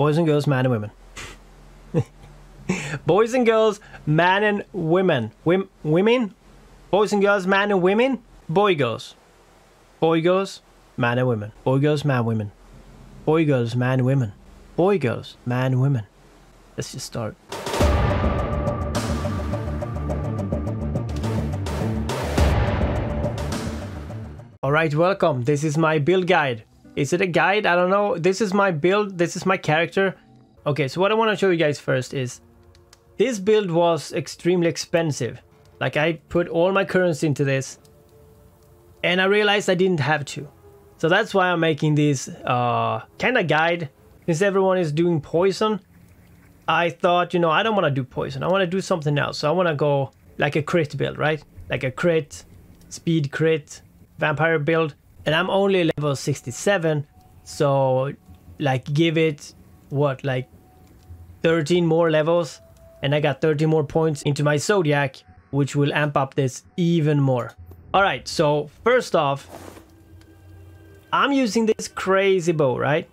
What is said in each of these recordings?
Boys and girls, men and women. Boys and girls, men and women. Wim women? Boys and girls, men and women? Boy girls. Boy girls, men and women. Boy girls, man, women. Boy girls, man, women. Boy girls, man, women. Let's just start. Alright, welcome. This is my build guide. Is it a guide? I don't know. This is my build. This is my character. Okay, so what I want to show you guys first is this build was extremely expensive. Like I put all my currency into this and I realized I didn't have to. So that's why I'm making this uh, kind of guide. Since everyone is doing poison, I thought, you know, I don't want to do poison. I want to do something else. So I want to go like a crit build, right? Like a crit, speed crit, vampire build and I'm only level 67 so like give it what like 13 more levels and I got 30 more points into my zodiac which will amp up this even more. All right so first off I'm using this crazy bow right?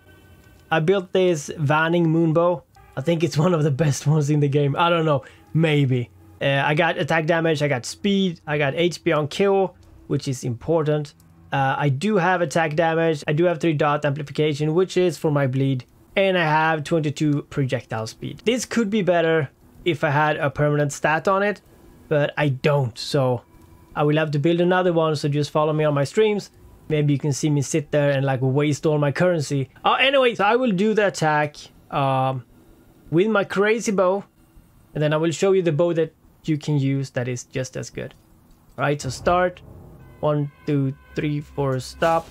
I built this Waning moon bow. I think it's one of the best ones in the game. I don't know maybe. Uh, I got attack damage I got speed I got HP on kill which is important. Uh, I do have attack damage, I do have 3 dot amplification, which is for my bleed, and I have 22 projectile speed. This could be better if I had a permanent stat on it, but I don't, so I will have to build another one, so just follow me on my streams. Maybe you can see me sit there and like waste all my currency. Uh, anyway, so I will do the attack um, with my crazy bow, and then I will show you the bow that you can use that is just as good. Alright, so start, one, two, three, four, stop.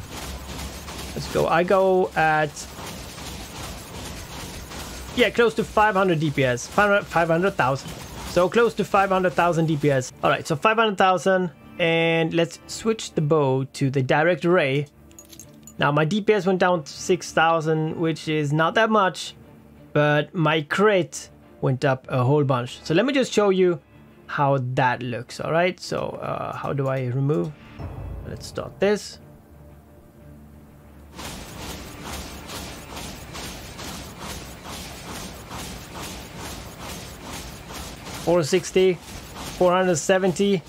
Let's go. I go at... Yeah, close to 500 DPS. 500,000. so close to 500,000 DPS. Alright, so 500,000. And let's switch the bow to the direct ray. Now my DPS went down to 6,000, which is not that much. But my crit went up a whole bunch. So let me just show you how that looks. Alright, so uh, how do I remove? Let's start this. Four sixty, four hundred seventy,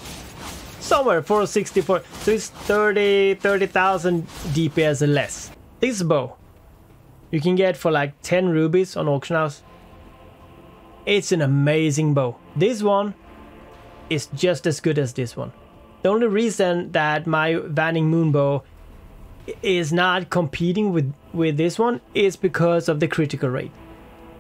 somewhere 464. So it's 30, 30,000 DPS less. This bow, you can get for like 10 rubies on auction house. It's an amazing bow. This one is just as good as this one. The only reason that my Waning Moonbow is not competing with, with this one is because of the critical rate.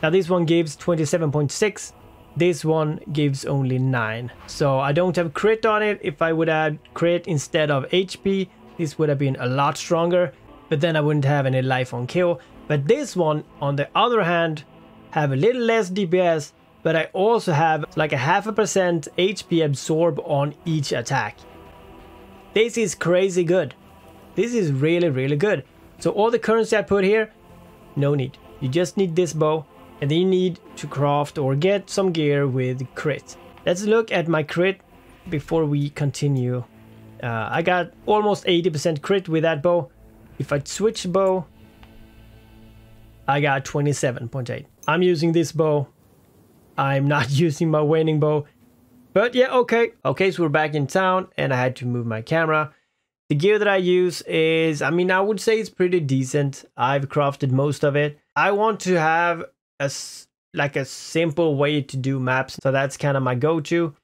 Now this one gives 27.6, this one gives only 9. So I don't have crit on it. If I would have crit instead of HP, this would have been a lot stronger, but then I wouldn't have any life on kill. But this one, on the other hand, have a little less DPS, but I also have like a half a percent HP absorb on each attack. This is crazy good. This is really, really good. So all the currency I put here, no need. You just need this bow and then you need to craft or get some gear with crit. Let's look at my crit before we continue. Uh, I got almost 80% crit with that bow. If I switch bow, I got 27.8. I'm using this bow. I'm not using my waning bow but yeah, okay. Okay, so we're back in town and I had to move my camera. The gear that I use is, I mean, I would say it's pretty decent. I've crafted most of it. I want to have a, like a simple way to do maps. So that's kind of my go-to.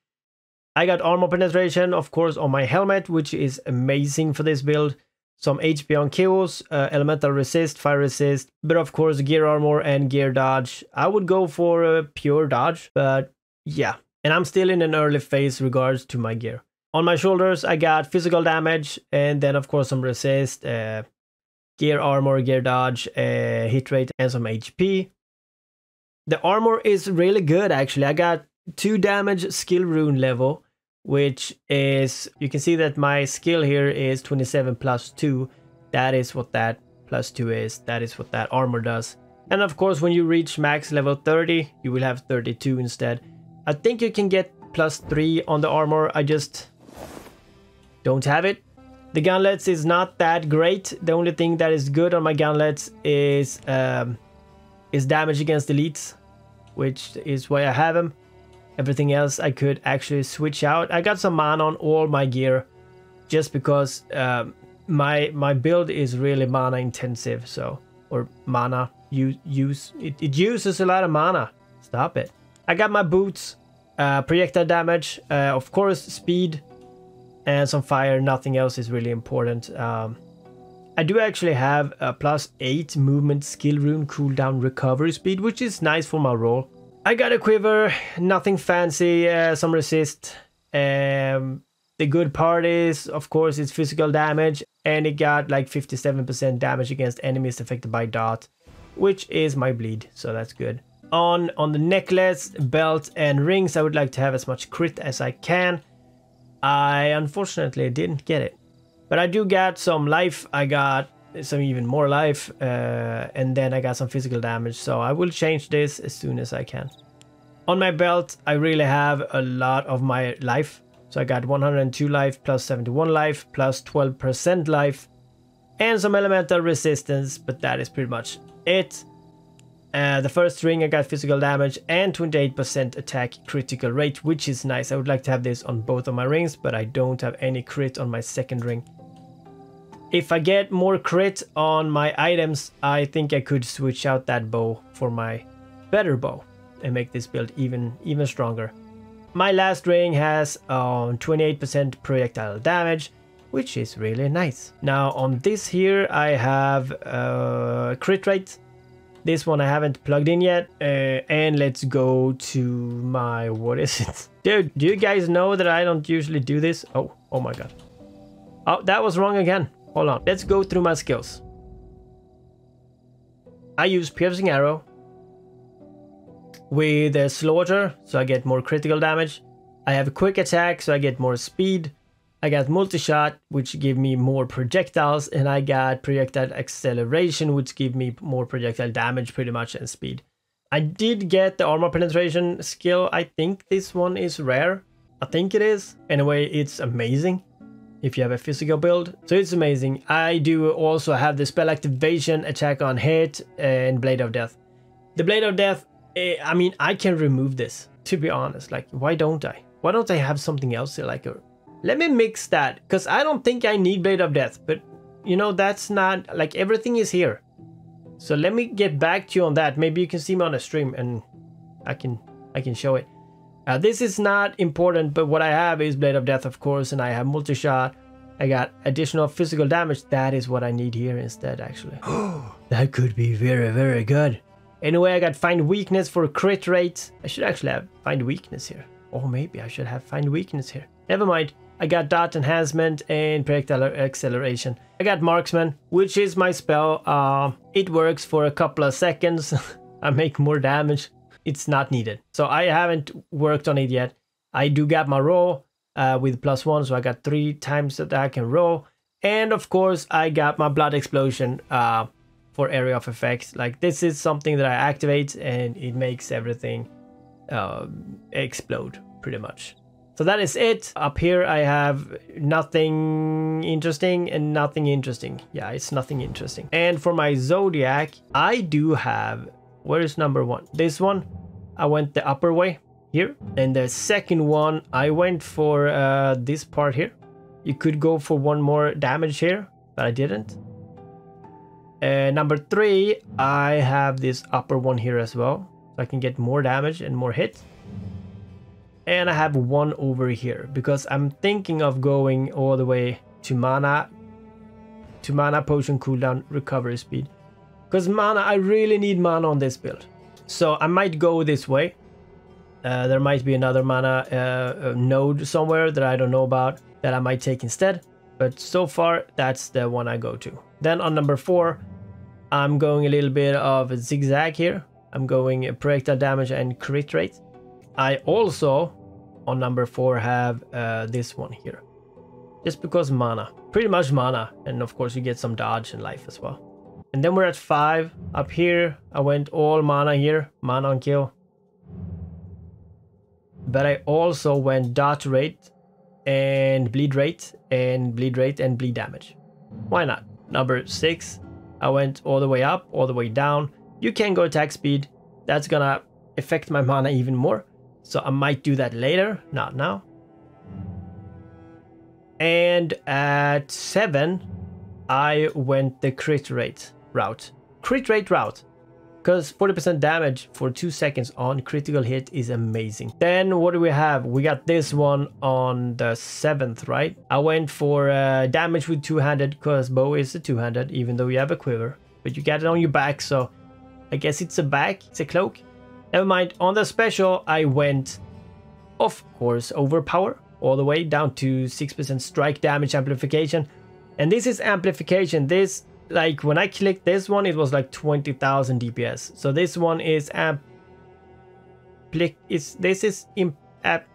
I got armor penetration, of course, on my helmet, which is amazing for this build. Some HP on kills, uh, elemental resist, fire resist, but of course gear armor and gear dodge. I would go for a pure dodge, but yeah, and I'm still in an early phase regards to my gear. On my shoulders, I got physical damage, and then of course some resist, uh, gear armor, gear dodge, uh, hit rate, and some HP. The armor is really good actually. I got 2 damage skill rune level, which is, you can see that my skill here is 27 plus 2. That is what that plus 2 is. That is what that armor does. And of course, when you reach max level 30, you will have 32 instead. I think you can get plus 3 on the armor, I just don't have it. The gauntlets is not that great. The only thing that is good on my gauntlets is um, is damage against elites, which is why I have him. Everything else I could actually switch out. I got some mana on all my gear just because um, my my build is really mana intensive, so or mana use use it, it uses a lot of mana. Stop it. I got my boots, uh, projectile damage, uh, of course speed, and some fire. Nothing else is really important. Um, I do actually have a plus 8 movement skill rune cooldown recovery speed, which is nice for my role. I got a quiver, nothing fancy, uh, some resist. Um, the good part is, of course, it's physical damage, and it got like 57% damage against enemies affected by dot, which is my bleed, so that's good. On, on the necklace, belt, and rings, I would like to have as much crit as I can. I unfortunately didn't get it. But I do get some life. I got some even more life. Uh, and then I got some physical damage. So I will change this as soon as I can. On my belt, I really have a lot of my life. So I got 102 life plus 71 life plus 12% life. And some elemental resistance. But that is pretty much it. Uh, the first ring I got physical damage and 28% attack critical rate, which is nice. I would like to have this on both of my rings, but I don't have any crit on my second ring. If I get more crit on my items, I think I could switch out that bow for my better bow and make this build even, even stronger. My last ring has 28% um, projectile damage, which is really nice. Now on this here, I have uh, crit rate this one I haven't plugged in yet. Uh, and let's go to my, what is it? Dude, do you guys know that I don't usually do this? Oh, oh my god. Oh, that was wrong again. Hold on. Let's go through my skills. I use Piercing Arrow with a Slaughter, so I get more critical damage. I have a Quick Attack, so I get more speed. I got multi-shot, which give me more projectiles, and I got projectile acceleration, which give me more projectile damage pretty much and speed. I did get the armor penetration skill. I think this one is rare. I think it is. Anyway, it's amazing if you have a physical build. So it's amazing. I do also have the spell activation, attack on hit, and Blade of Death. The Blade of Death, eh, I mean, I can remove this, to be honest. Like, why don't I? Why don't I have something else, like a let me mix that, because I don't think I need Blade of Death, but you know, that's not, like everything is here. So let me get back to you on that. Maybe you can see me on a stream and I can I can show it. Uh, this is not important, but what I have is Blade of Death, of course, and I have multi-shot. I got additional physical damage. That is what I need here instead, actually. that could be very, very good. Anyway, I got Find Weakness for crit rate. I should actually have Find Weakness here. Or maybe I should have Find Weakness here. Never mind. I got dot enhancement and projectile acceleration. I got marksman, which is my spell. Uh, it works for a couple of seconds. I make more damage. It's not needed. So I haven't worked on it yet. I do got my roll uh, with plus one, so I got three times that I can roll. And of course, I got my blood explosion uh, for area of effects. Like this is something that I activate and it makes everything uh, explode pretty much. So that is it. Up here I have nothing interesting and nothing interesting. Yeah, it's nothing interesting. And for my Zodiac, I do have, where is number one? This one, I went the upper way here. And the second one, I went for uh, this part here. You could go for one more damage here, but I didn't. Uh, number three, I have this upper one here as well. So I can get more damage and more hit and I have one over here because I'm thinking of going all the way to mana to mana potion cooldown recovery speed because mana I really need mana on this build so I might go this way uh, there might be another mana uh, node somewhere that I don't know about that I might take instead but so far that's the one I go to then on number four I'm going a little bit of a zigzag here I'm going projectile damage and crit rate I also, on number 4, have uh, this one here. Just because mana. Pretty much mana. And of course you get some dodge and life as well. And then we're at 5. Up here, I went all mana here. Mana on kill. But I also went dot rate and bleed rate and bleed rate and bleed damage. Why not? Number 6, I went all the way up, all the way down, You can go attack speed. That's gonna affect my mana even more. So I might do that later, not now. And at 7, I went the crit rate route. Crit rate route. Because 40% damage for 2 seconds on critical hit is amazing. Then what do we have? We got this one on the 7th, right? I went for uh, damage with two-handed because bow is a two-handed even though you have a quiver. But you get it on your back so I guess it's a bag, it's a cloak. Never mind, on the special I went, of course, overpower all the way down to 6% strike damage amplification. And this is amplification, this like when I clicked this one, it was like 20,000 DPS. So this one is amp. Is this is imp, app.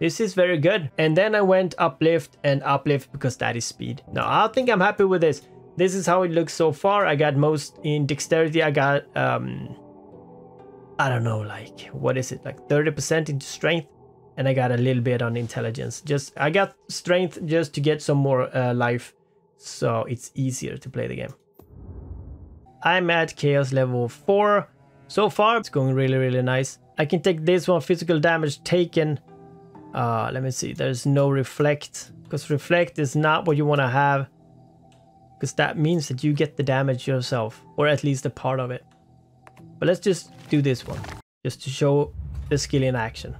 This is very good. And then I went uplift and uplift because that is speed. Now I think I'm happy with this. This is how it looks so far. I got most in dexterity. I got um, I don't know, like what is it, like 30% into strength, and I got a little bit on intelligence. Just I got strength just to get some more uh, life so it's easier to play the game. I'm at chaos level 4. So far, it's going really, really nice. I can take this one, physical damage taken. Uh, let me see, there's no reflect. Because reflect is not what you want to have. Because that means that you get the damage yourself. Or at least a part of it. But let's just do this one. Just to show the skill in action.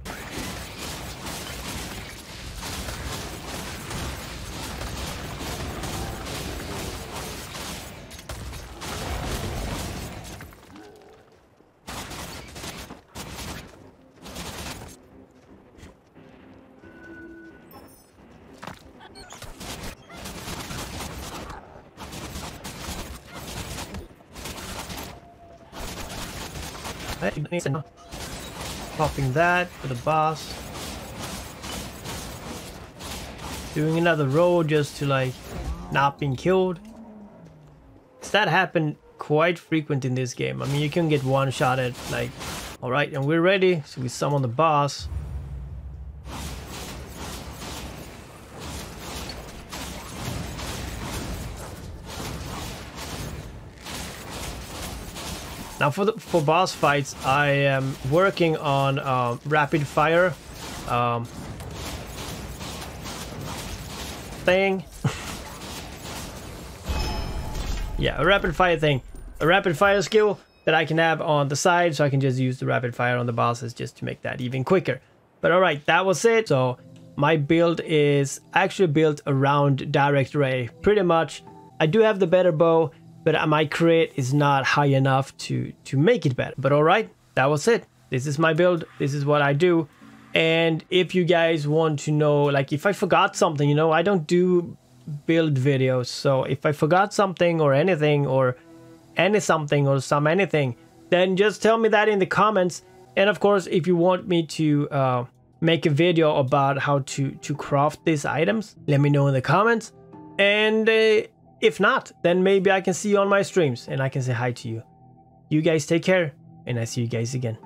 Popping that for the boss. Doing another roll just to like not being killed. That happened quite frequent in this game. I mean, you can get one shot at like, all right, and we're ready. So we summon the boss. Now for the, for boss fights, I am working on uh, rapid fire um, thing. yeah, a rapid fire thing, a rapid fire skill that I can have on the side, so I can just use the rapid fire on the bosses just to make that even quicker. But all right, that was it. So my build is actually built around direct ray, pretty much. I do have the better bow but my crit is not high enough to to make it better. But all right, that was it. This is my build. This is what I do. And if you guys want to know, like if I forgot something, you know, I don't do build videos. So if I forgot something or anything or any something or some anything, then just tell me that in the comments. And of course, if you want me to uh, make a video about how to to craft these items, let me know in the comments. And uh, if not, then maybe I can see you on my streams and I can say hi to you. You guys take care, and I see you guys again.